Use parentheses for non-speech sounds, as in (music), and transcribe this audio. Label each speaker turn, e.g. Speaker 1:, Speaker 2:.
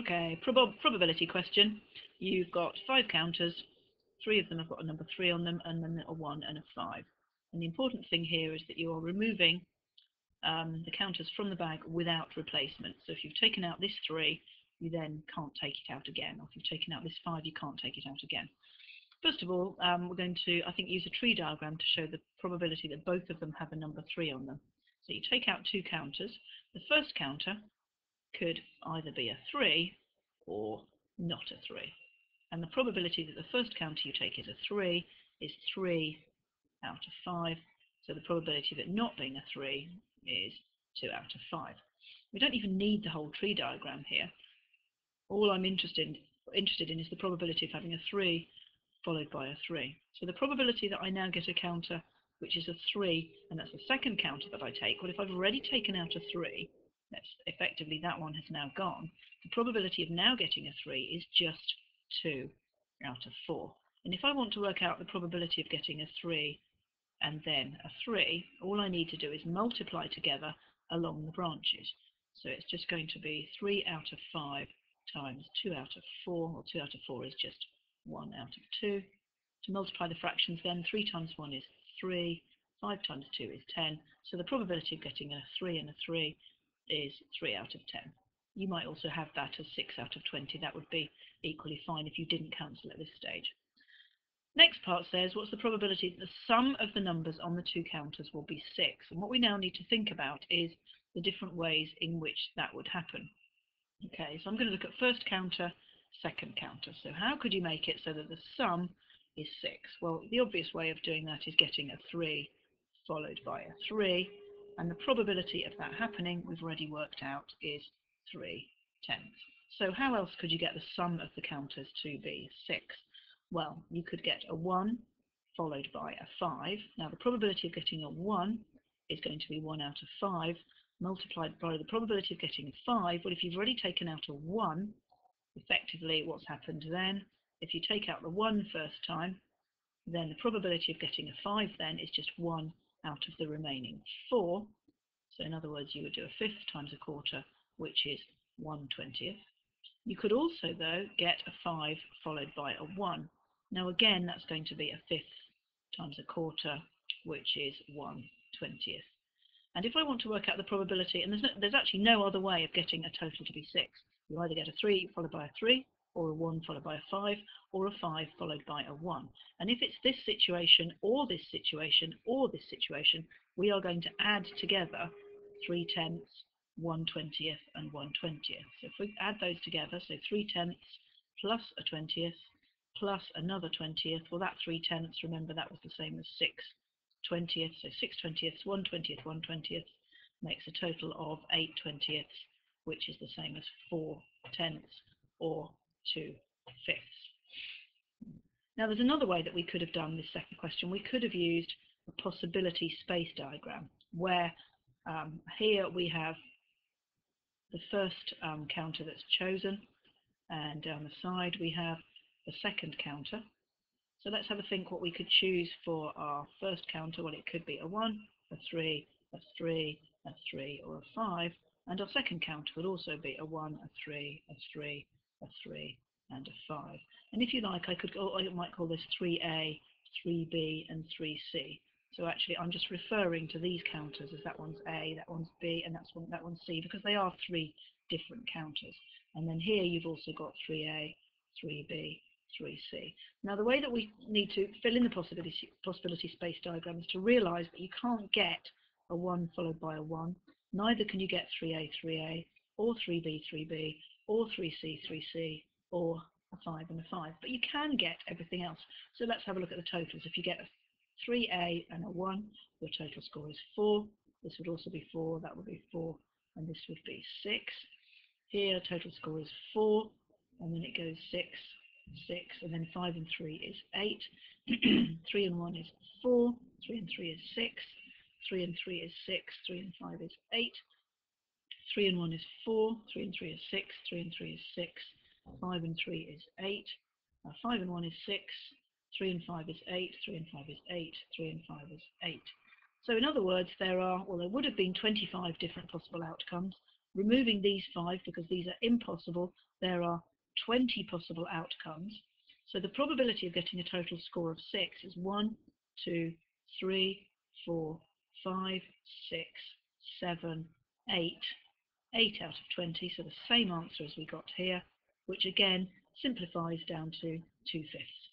Speaker 1: Okay, prob probability question. You've got five counters. Three of them have got a number three on them, and then a one and a five. And the important thing here is that you are removing um, the counters from the bag without replacement. So if you've taken out this three, you then can't take it out again. Or if you've taken out this five, you can't take it out again. First of all, um, we're going to, I think, use a tree diagram to show the probability that both of them have a number three on them. So you take out two counters. The first counter could either be a three or not a three. And the probability that the first counter you take is a three is three out of five. So the probability of it not being a three is two out of five. We don't even need the whole tree diagram here. All I'm interested in, interested in is the probability of having a three followed by a 3. So the probability that I now get a counter which is a 3, and that's the second counter that I take, well, if I've already taken out a 3, that's effectively that one has now gone, the probability of now getting a 3 is just 2 out of 4. And if I want to work out the probability of getting a 3 and then a 3, all I need to do is multiply together along the branches. So it's just going to be 3 out of 5 times 2 out of 4, or 2 out of 4 is just 1 out of 2. To multiply the fractions then, 3 times 1 is 3, 5 times 2 is 10, so the probability of getting a 3 and a 3 is 3 out of 10. You might also have that as 6 out of 20, that would be equally fine if you didn't cancel at this stage. Next part says, what's the probability that the sum of the numbers on the two counters will be 6? And what we now need to think about is the different ways in which that would happen. Okay, so I'm going to look at first counter second counter. So how could you make it so that the sum is 6? Well, the obvious way of doing that is getting a 3 followed by a 3, and the probability of that happening, we've already worked out, is 3 tenths. So how else could you get the sum of the counters to be 6? Well, you could get a 1 followed by a 5. Now the probability of getting a 1 is going to be 1 out of 5 multiplied by the probability of getting a 5. Well, if you've already taken out a 1, effectively what's happened then, if you take out the 1 first time, then the probability of getting a 5 then is just 1 out of the remaining 4. So in other words, you would do a fifth times a quarter, which is 1 20th. You could also, though, get a 5 followed by a 1. Now again, that's going to be a fifth times a quarter, which is 1 20th. And if I want to work out the probability, and there's, no, there's actually no other way of getting a total to be 6, you either get a 3 followed by a 3, or a 1 followed by a 5, or a 5 followed by a 1. And if it's this situation, or this situation, or this situation, we are going to add together 3 tenths, 1 20th, and 1 20th. So if we add those together, so 3 tenths plus a 20th, plus another 20th, well that 3 tenths, remember that was the same as 6 20th, so 6 20ths, 1 20th, 1 20th, makes a total of 8 20ths, which is the same as 4 tenths or 2 fifths. Now there's another way that we could have done this second question. We could have used a possibility space diagram where um, here we have the first um, counter that's chosen and down the side we have the second counter. So let's have a think what we could choose for our first counter. Well, it could be a 1, a 3, a 3, a 3 or a 5 and our second counter would also be a 1, a 3, a 3, a 3, and a 5. And if you like, I could go, I might call this 3A, 3B, and 3C. So actually, I'm just referring to these counters as that one's A, that one's B, and that's one, that one's C, because they are three different counters. And then here you've also got 3A, 3B, 3C. Now the way that we need to fill in the possibility, possibility space diagram is to realise that you can't get a 1 followed by a 1, neither can you get 3A, 3A, or 3B, 3B, or 3C, 3C, or a 5 and a 5. But you can get everything else. So let's have a look at the totals. If you get a 3A and a 1, your total score is 4. This would also be 4, that would be 4, and this would be 6. Here, total score is 4, and then it goes 6, 6, and then 5 and 3 is 8. (clears throat) 3 and 1 is 4, 3 and 3 is 6, 3 and 3 is 6, 3 and 5 is 8, 3 and 1 is 4, 3 and 3 is 6, 3 and 3 is 6, 5 and 3 is 8, uh, 5 and 1 is 6, 3 and 5 is 8, 3 and 5 is 8, 3 and 5 is 8. So in other words, there are, well, there would have been 25 different possible outcomes, removing these five because these are impossible, there are 20 possible outcomes. So the probability of getting a total score of 6 is 1, 2, 3, 4, 5, 6, 7, 8. 8 out of 20, so the same answer as we got here, which again simplifies down to 2 fifths.